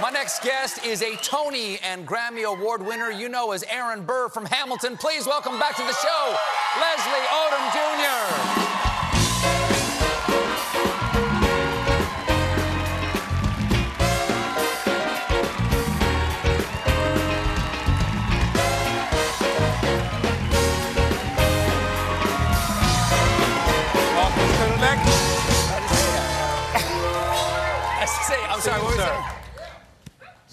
My next guest is a Tony and Grammy Award winner you know as Aaron Burr from Hamilton. Please welcome back to the show, Leslie Odom Jr. Office turtleneck. I say, I'm sorry, what was Sir.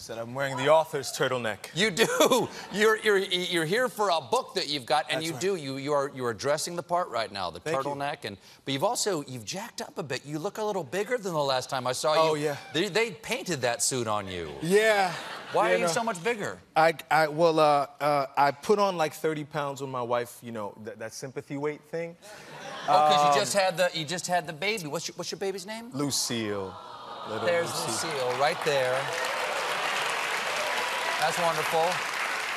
That? I'm wearing the author's turtleneck. You do. You're, you're, you're here for a book that you've got, and That's you right. do. You, you are you are dressing the part right now, the Thank you. turtleneck, and but you've also you've jacked up a bit. You look a little bigger than the last time I saw you. Oh, yeah. They, they painted that suit on you. Yeah. Why Yeah, are you no. so much bigger? I, I well, uh, uh, I put on like 30 pounds with my wife. You know that, that sympathy weight thing. Oh, because Um, you just had the you just had the baby. What's your what's your baby's name? Lucille. Little There's Lucille right there. That's wonderful.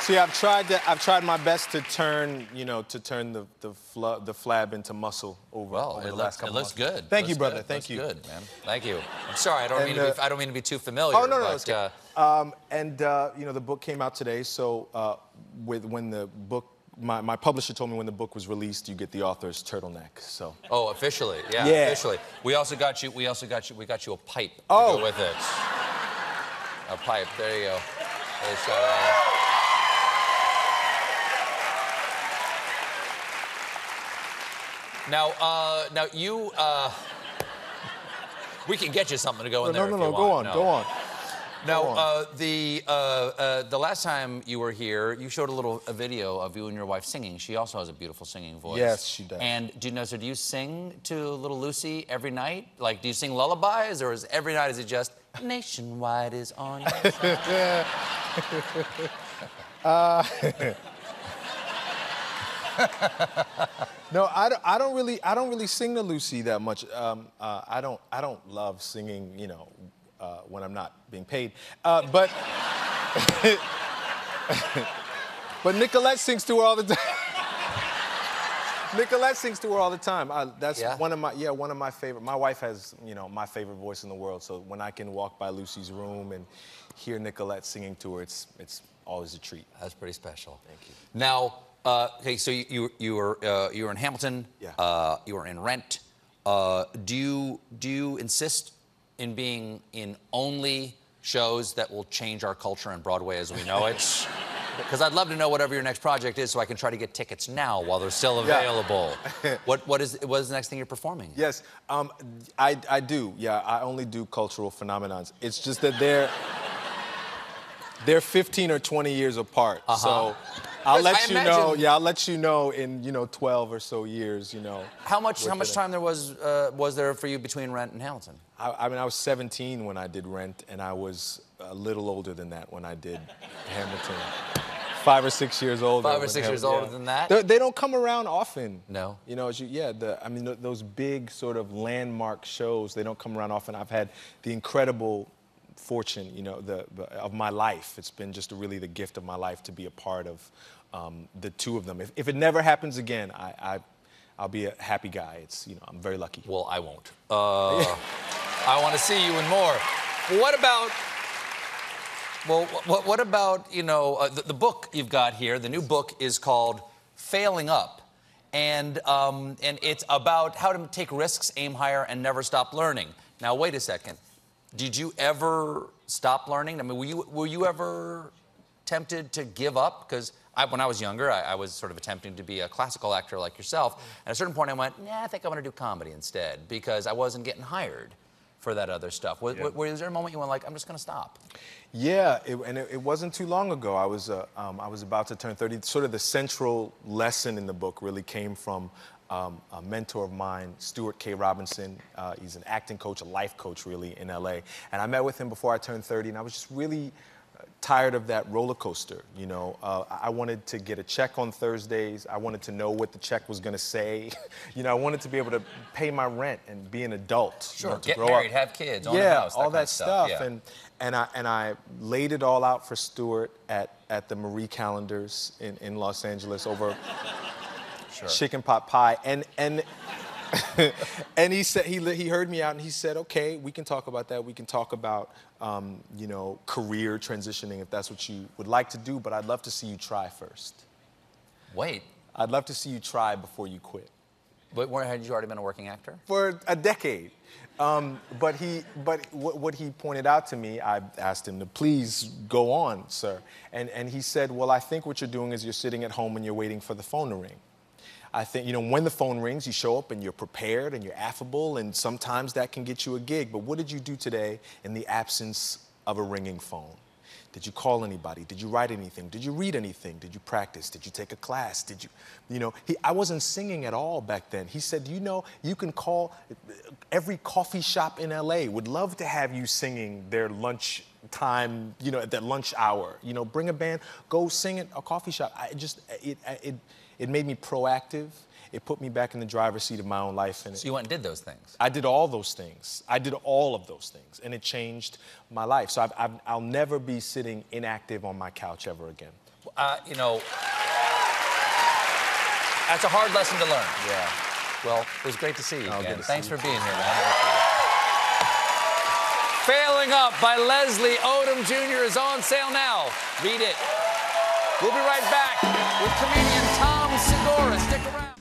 See, I've tried to, I've tried my best to turn, you know, to turn the the, fla- the flab into muscle over, Well, over it the looks, last it couple looks months. good. Thank Looks you, brother. good. Thank Looks you. good, man. Thank you. I'm sorry. I don't mean And, to be, uh, I don't mean to be too familiar. Oh no, no, but, it's good. uh, um, and uh, you know, the book came out today, so uh, with when the book, my, my publisher told me when the book was released, you get the author's turtleneck. So Oh, officially, yeah, Yeah. officially. We also got you. We also got you. We got you a pipe to Oh. go with it. A pipe. There you go. Uh, now, uh, now you. Uh, we can get you something to go in no, there. no, no, you go on, No. go on. Now, uh, the uh, uh, the last time you were here, you showed a little a video of you and your wife singing. She also has a beautiful singing voice. Yes, she does. And do you know? So, do you sing to little Lucy every night? Like, do you sing lullabies, or is every night is it just Nationwide is on? your side"? No, I don't, I don't really, I don't really sing to Lucy that much. Um, uh, I don't, I don't love singing, you know, uh, when I'm not being paid. Uh, but, but Nicolette sings to her all the time. Nicolette sings to her all the time. I, that's Yeah? one of my, yeah, one of my favorite. My wife has, you know, my favorite voice in the world. So when I can walk by Lucy's room and hear Nicolette singing to her, it's, it's always a treat. That's pretty special. Thank you. Now, uh, okay, so you you, you were uh, you were in Hamilton. Yeah. Uh, you were in Rent. Uh, do you do you insist in being in only shows that will change our culture and Broadway as we know it? Because I'd love to know whatever your next project is, so I can try to get tickets now while they're still Yeah. available. what what is what is the next thing you're performing? Yes, um, I, I do. Yeah, I only do cultural phenomenons. It's just that they're they're 15 or 20 years apart. So I'll let. I you know. Yeah, I'll let you know in you know 12 or so years. You know. How much how much it. time there was uh, was there for you between Rent and Hamilton? I, I mean, I was 17 when I did Rent, and I was a little older than that when I did Hamilton. Five or six years older. Five or six Ham- years older than that? They're- They don't come around often. No. You know, as you, yeah, the, I mean, th- those big sort of landmark shows, they don't come around often. I've had the incredible fortune, you know, the, the of my life. It's been just really the gift of my life to be a part of um, the two of them. If, if it never happens again, I, I, I'll be a happy guy. It's, you know, I'm very lucky. Well, I won't. Uh, I want to see you and more. What about? Well, what, what about you know uh, the, the book you've got here? The new book is called "Failing Up," and um, and it's about how to take risks, aim higher, and never stop learning. Now, wait a second. Did you ever stop learning? I mean, were you were you ever tempted to give up? Because I, when I was younger, I, I was sort of attempting to be a classical actor like yourself. At a certain point, I went, nah, I think I'm going to do comedy instead because I wasn't getting hired for that other stuff. Was, was there a moment you went like, I'm just going to stop? Yeah, it, and it, it wasn't too long ago. I was, uh, um, I was about to turn 30. Sort of the central lesson in the book really came from um, a mentor of mine, Stuart K. Robinson. Uh, he's an acting coach, a life coach, really, in LA. And I met with him before I turned 30, and I was just really tired of that roller coaster. You know, uh, I wanted to get a check on Thursdays. I wanted to know what the check was going to say. you know, I wanted to be able to pay my rent and be an adult. you know, to Get grow married, up have kids, own a yeah, house, that all that stuff, stuff. yeah. And and I and I laid it all out for Stuart at at the Marie Callender's in, in Los Angeles over chicken pot pie. And and and he said he he heard me out and he said, "Okay, we can talk about that. We can talk about um, you know career transitioning if that's what you would like to do. But I'd love to see you try first. Wait, I'd love to see you try before you quit." but where had you already been a working actor? for a decade. Um, but he, but what, what he pointed out to me, I asked him to please go on, sir. And, and he said, well, I think what you're doing is you're sitting at home and you're waiting for the phone to ring. I think, you know, when the phone rings, you show up and you're prepared and you're affable, and sometimes that can get you a gig. But what did you do today in the absence of a ringing phone? Did you call anybody? Did you write anything? Did you read anything? Did you practice? Did you take a class? Did you, you know, he, I wasn't singing at all back then. He said, you know, you can call every coffee shop in LA would love to have you singing their lunch time, you know, at their lunch hour. You know, bring a band, go sing at a coffee shop. I just, it, it, it made me proactive. It put me back in the driver's seat of my own life. And So you went and did those things. I did all those things. I did all of those things, and it changed my life. So I've, I've, I'll never be sitting inactive on my couch ever again. Uh, you know, that's a hard lesson to learn. Yeah. Well, it was great to see you again. Thanks you. for being here, man. Failing Up by Leslie Odom Jr. is on sale now. Read it. We'll be right back with comedian Stick around.